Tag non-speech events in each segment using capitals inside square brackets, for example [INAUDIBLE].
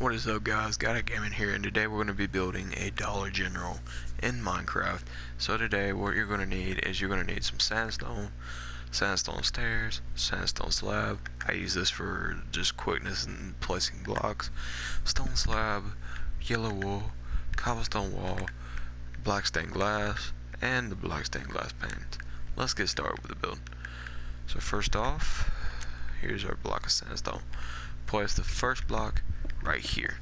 What is up guys, Guided Gaming here and today we're going to be building a Dollar General in Minecraft. So today what you're going to need is you're going to need some sandstone, sandstone stairs, sandstone slab. I use this for just quickness and placing blocks. Stone slab, yellow wool, cobblestone wall, black stained glass, and the black stained glass panes. Let's get started with the build. So first off, here's our block of sandstone. Place the first block right here.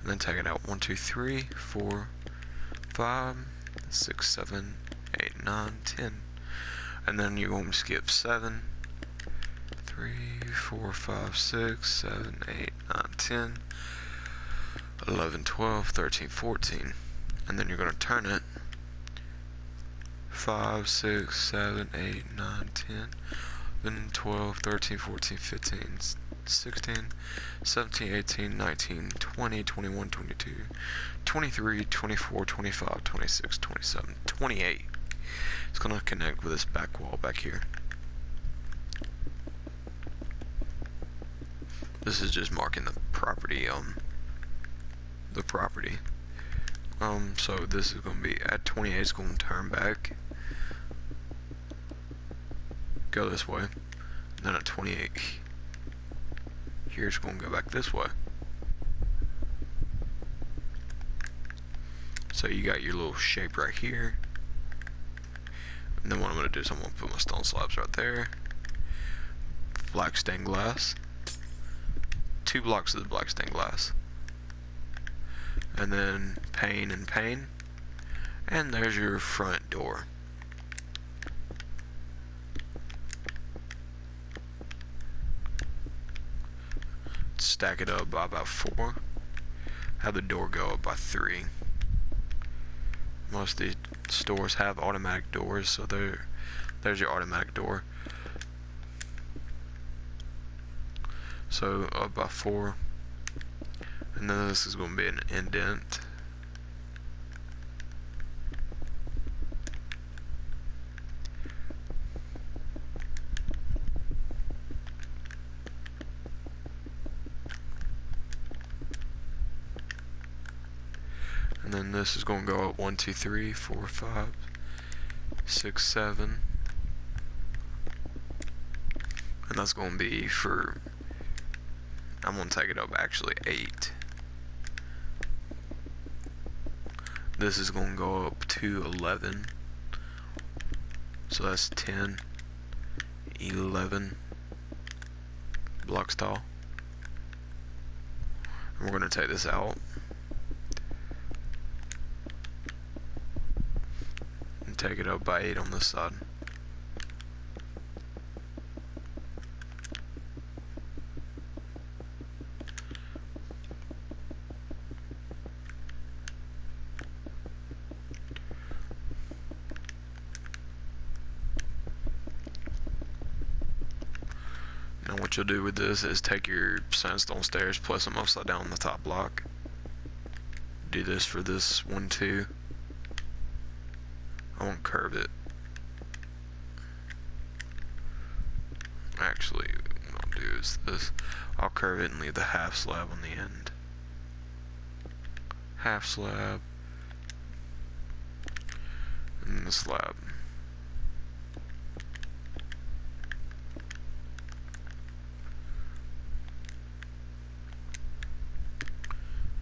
And then take it out. 1, 2, 3, 4, 5, 6, 7, 8, 9, 10. And then you're going to skip 7, 3, 4, 5, 6, 7, 8, 9, 10, 11, 12, 13, 14. And then you're going to turn it 5, 6, 7, 8, 9, 10, then 12, 13, 14, 15, 16, 17, 18, 19, 20, 21, 22, 23, 24, 25, 26, 27, 28. It's going to connect with this back wall back here. This is just marking the property, um, the property. Um, so this is going to be, at 28, it's going to turn back. Go this way. Then at 28, here's going to go back this way. So you got your little shape right here. And then what I'm going to do is I'm going to put my stone slabs right there. Black stained glass. Two blocks of the black stained glass. And then pane and pane. And there's your front door. Stack it up by about four. Have the door go up by three. Most of these stores have automatic doors, so there, there's your automatic door. So up by four. And then this is going to be an indent. and then this is going to go up 1, 2, 3, 4, 5, 6, 7, and that's going to be for, I'm going to take it up actually 8. This is going to go up to 11, so that's 10, 11 blocks tall. And we're going to take this out. Take it up by 8 on this side. Now what you'll do with this is take your sandstone stairs, place them upside down on the top block. Do this for this one too. I won't curve it. Actually, what I'll do is this. I'll curve it and leave the half slab on the end. Half slab. And the slab.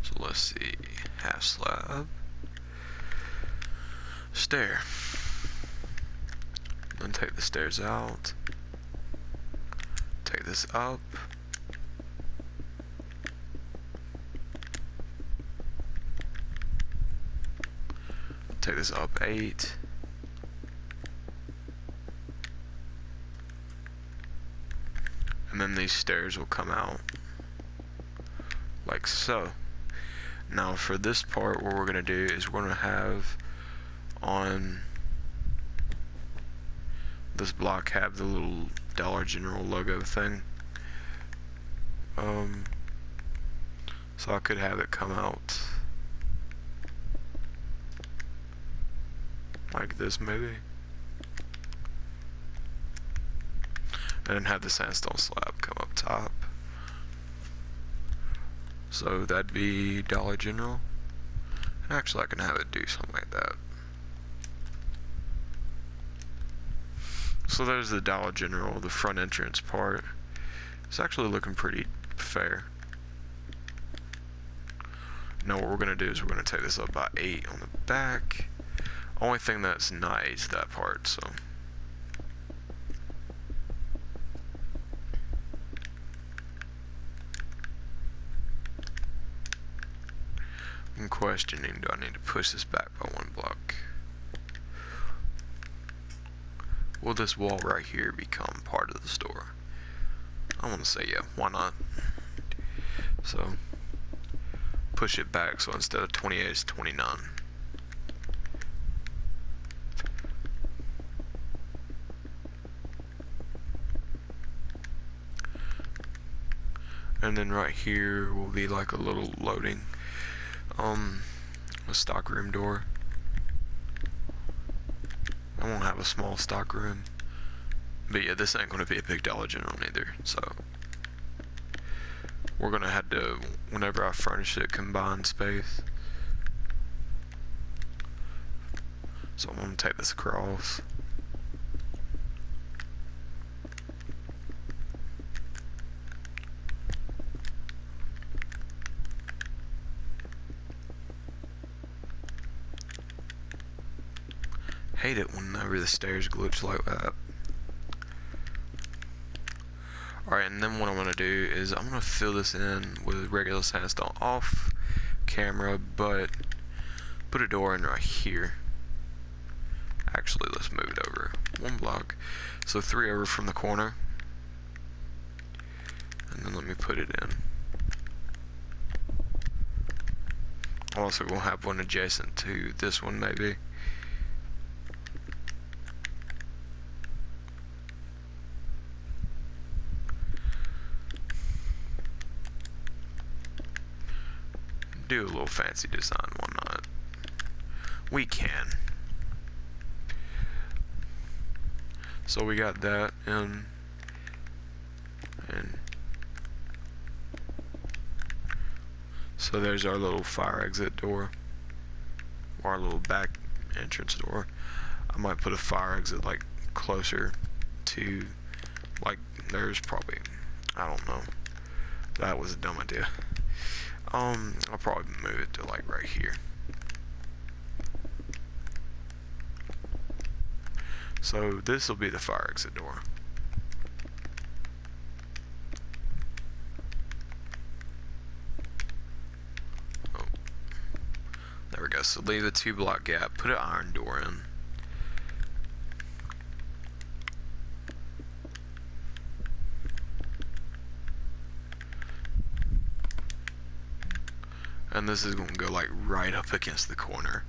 So let's see. Half slab stair. Then take the stairs out. Take this up. Take this up 8. And then these stairs will come out. Like so. Now for this part what we're going to do is we're going to have on this block have the little Dollar General logo thing. Um, so I could have it come out like this maybe. And have the sandstone slab come up top. So that'd be Dollar General. Actually, I can have it do something like that. So there's the Dollar General, the front entrance part. It's actually looking pretty fair. Now what we're going to do is we're going to take this up by 8 on the back. Only thing that's not 8 is that part, so... I'm questioning, do I need to push this back by one block? Will this wall right here become part of the store? I want to say yeah, why not? So, push it back so instead of 28 it's 29. And then right here will be like a little loading um a stockroom door. I won't have a small stock room. But yeah, this ain't gonna be a big Dollar General either, so we're gonna have to whenever I furnish it combine space. So I'm gonna take this across. Hate it whenever the stairs glitch like that. Alright, and then what I'm going to do is I'm going to fill this in with regular sandstone off camera, but put a door in right here. Actually, let's move it over one block. So three over from the corner. And then let me put it in. Also, we'll have one adjacent to this one maybe. Do a little fancy design, why not? We can. So we got that in and so there's our little fire exit door or our little back entrance door. I might put a fire exit like closer to like there's probably I don't know. That was a dumb idea. Um, I'll probably move it to like right here. So this will be the fire exit door. Oh. There we go. So leave a two block gap, put an iron door in. And this is going to go like right up against the corner.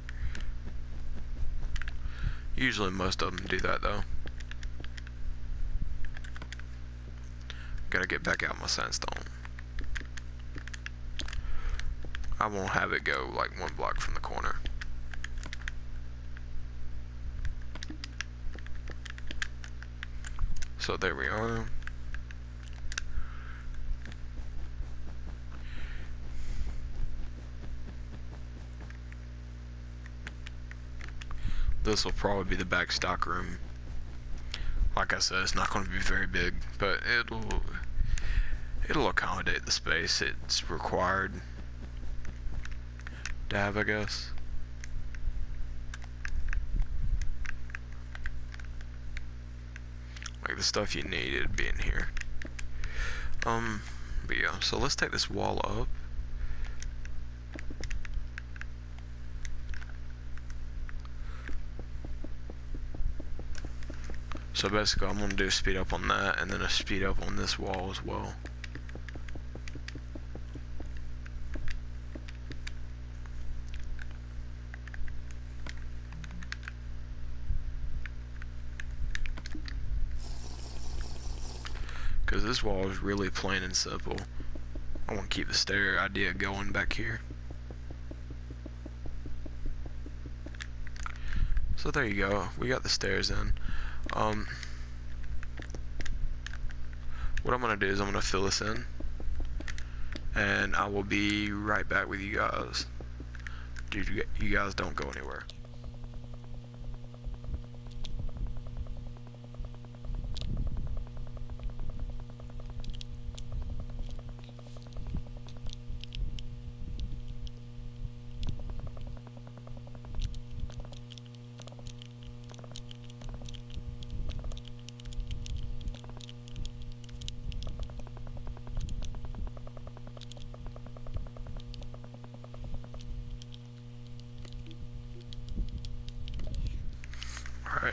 Usually most of them do that though. Gotta get back out my sandstone. I won't have it go like one block from the corner. So there we are. This will probably be the back stock room. Like I said, it's not going to be very big, but it'll it'll accommodate the space it's required to have, I guess. Like the stuff you need, it'd be in here. Um, but yeah, so let's take this wall up. So basically I'm going to do a speed up on that and then a speed up on this wall as well. Because this wall is really plain and simple. I want to keep the stair idea going back here. So there you go. We got the stairs in. Um, what I'm going to do is I'm going to fill this in. and I will be right back with you guys. Dude, you guys don't go anywhere.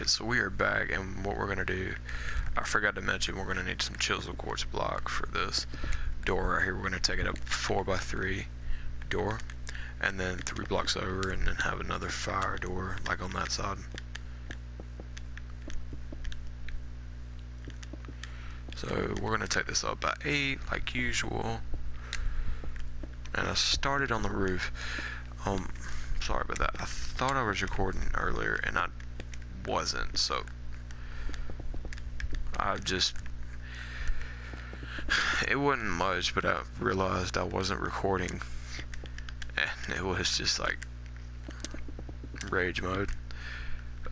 So we are back, and what we're going to do, I forgot to mention, we're going to need some chisel quartz block for this door right here. We're going to take it up 4 by 3 door, and then three blocks over, and then have another fire door, like on that side. So we're going to take this up by 8, like usual. And I started on the roof. Um, sorry about that. I thought I was recording earlier, and I wasn't, so I just it wasn't much, but I realized I wasn't recording and it was just like rage mode.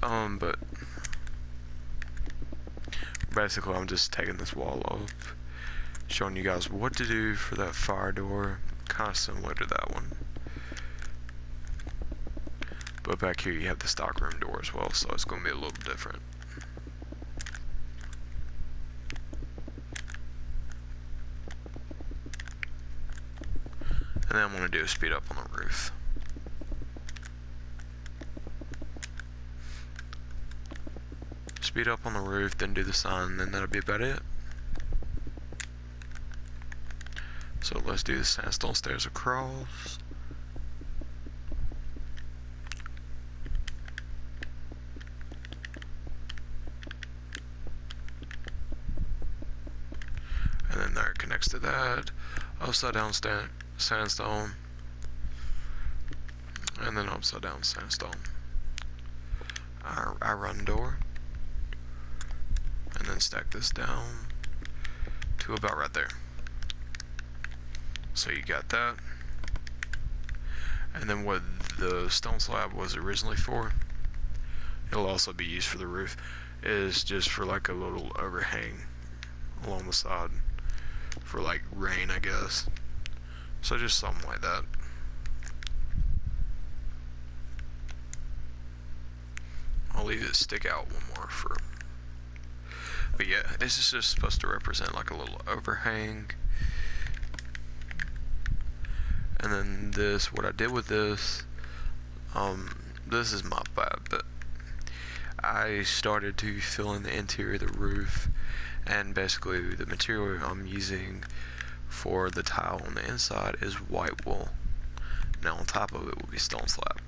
Um, but basically I'm just taking this wall off, showing you guys what to do for that fire door, kind of similar to that one. But back here you have the stockroom door as well, so it's going to be a little different. And then I'm going to do a speed up on the roof. Speed up on the roof, then do the sign, and then that'll be about it. So let's do the sandstone stairs across. to that, upside down sandstone, and then upside down sandstone. I, iron door, and then stack this down to about right there. So you got that. And then what the stone slab was originally for, it'll also be used for the roof, is just for like a little overhang along the side for like rain, I guess. So just something like that. I'll leave it stick out one more for. But yeah, this is just supposed to represent like a little overhang. And then this, what I did with this, um, this is my bad, but I started to fill in the interior of the roof and basically the material I'm using for the tile on the inside is white wool now on top of it will be stone slab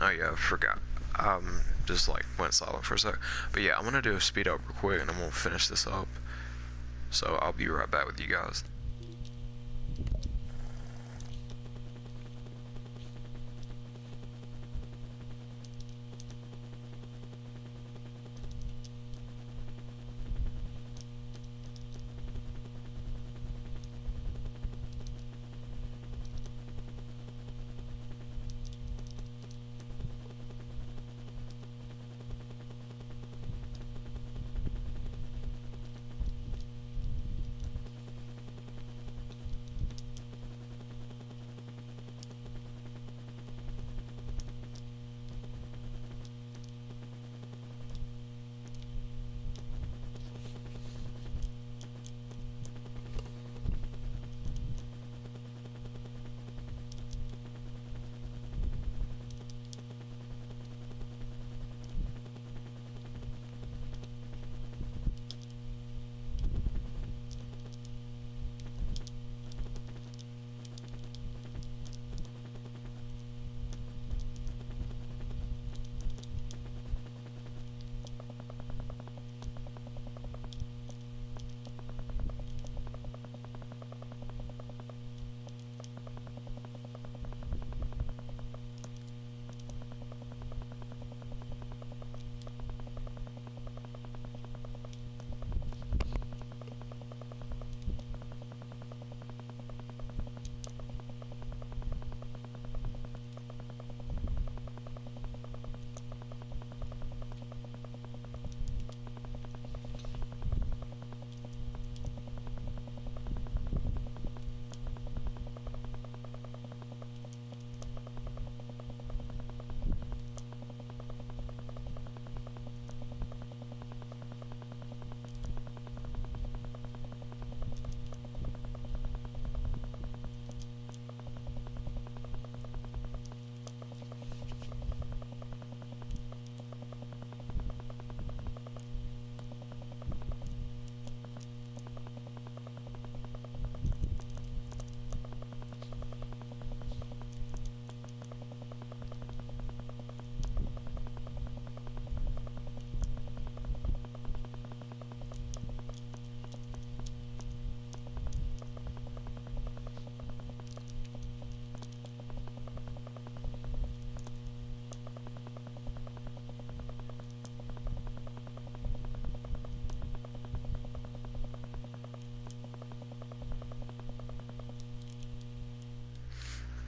Oh yeah, I forgot. Um, just like went silent for a sec. But yeah, I'm gonna do a speed up real quick and I'm gonna finish this up. So I'll be right back with you guys.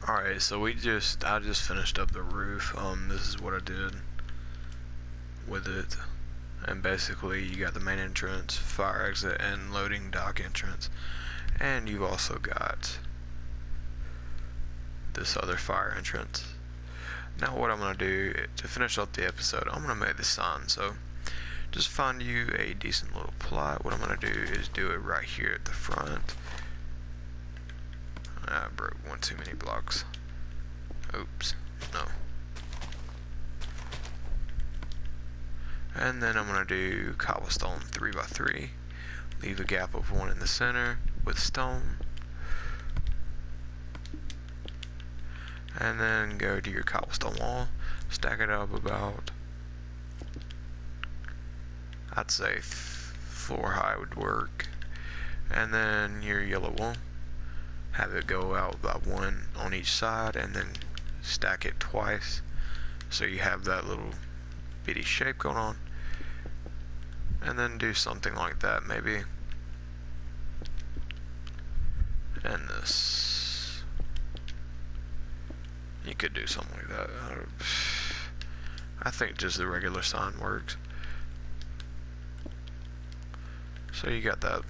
Alright, so we just, I just finished up the roof. Um, this is what I did with it. And basically, you got the main entrance, fire exit, and loading dock entrance. And you've also got this other fire entrance. Now what I'm going to do, to finish up the episode, I'm going to make the sign. So, just find you a decent little plot. What I'm going to do is do it right here at the front. I broke one too many blocks. Oops. No. And then I'm going to do cobblestone 3x3. Leave a gap of one in the center with stone. And then go to your cobblestone wall. Stack it up about, I'd say floor high would work. And then your yellow wall have it go out by one on each side and then stack it twice. So you have that little bitty shape going on. And then do something like that maybe. And this. You could do something like that. I think just the regular sign works. So you got that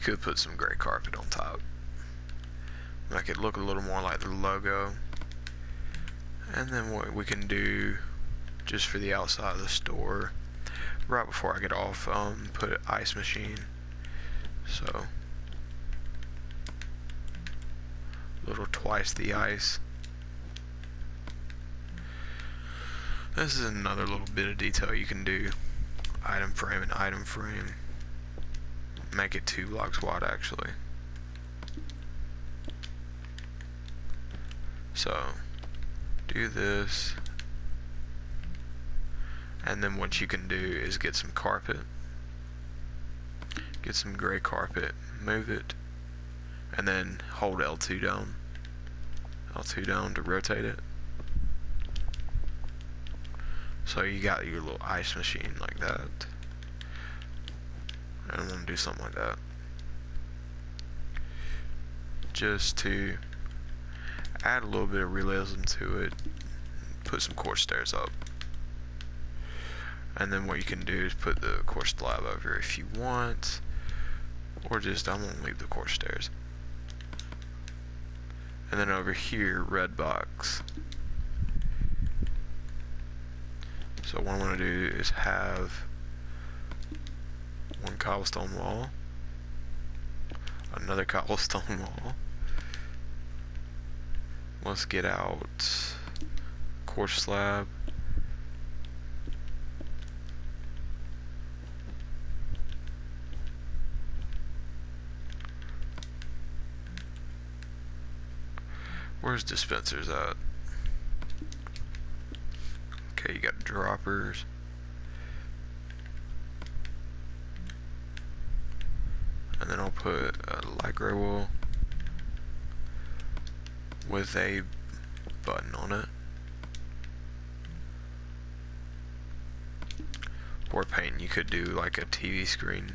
You could put some gray carpet on top. Make it look a little more like the logo. And then what we can do, just for the outside of the store, right before I get off, um, put an ice machine. So, a little twice the ice. This is another little bit of detail you can do. Item frame and item frame make it two blocks wide actually. So do this. And then what you can do is get some carpet. Get some gray carpet. Move it. And then hold L2 down. L2 down to rotate it. So you got your little ice machine like that I don't want to do something like that. Just to add a little bit of realism to it. Put some quartz stairs up. And then what you can do is put the quartz slab over if you want. Or just, I'm to leave the quartz stairs. And then over here, Redbox. So what I'm going to do is have one cobblestone wall. Another cobblestone [LAUGHS] wall. Let's get out quartz slab. Where's dispensers at? Okay, you got droppers. And then I'll put a light gray wool with a button on it. Or paint. You could do like a TV screen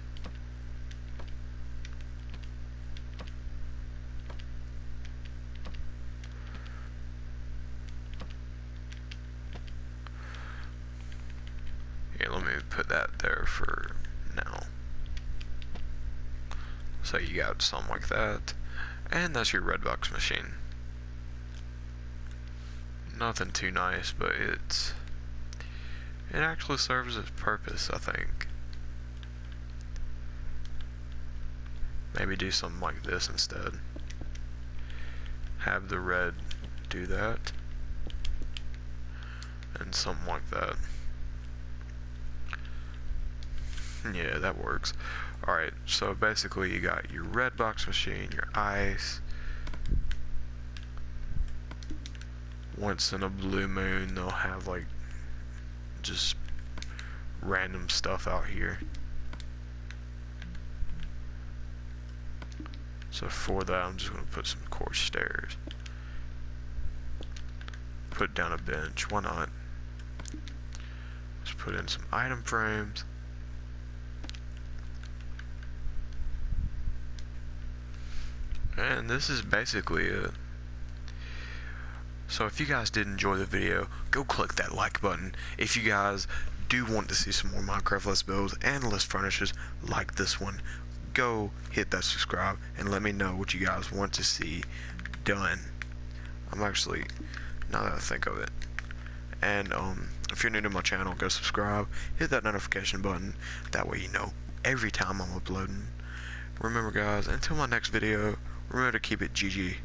Here, let me put that there for now. Got something like that. And that's your Redbox machine. Nothing too nice, but it's it actually serves its purpose, I think. Maybe do something like this instead. Have the red do that. And something like that. Yeah, that works. Alright, so basically you got your Redbox machine, your ice. Once in a blue moon, they'll have like just random stuff out here. So for that, I'm just going to put some quartz stairs. Put down a bench. Why not? Let's put in some item frames. And this is basically it. So if you guys did enjoy the video, go click that like button. If you guys do want to see some more Minecraft Let's Builds and List Furnishes like this one, go hit that subscribe and let me know what you guys want to see done. I'm actually, now that I think of it. And um, if you're new to my channel, go subscribe, hit that notification button. That way you know every time I'm uploading. Remember guys, until my next video, remember to keep it GG.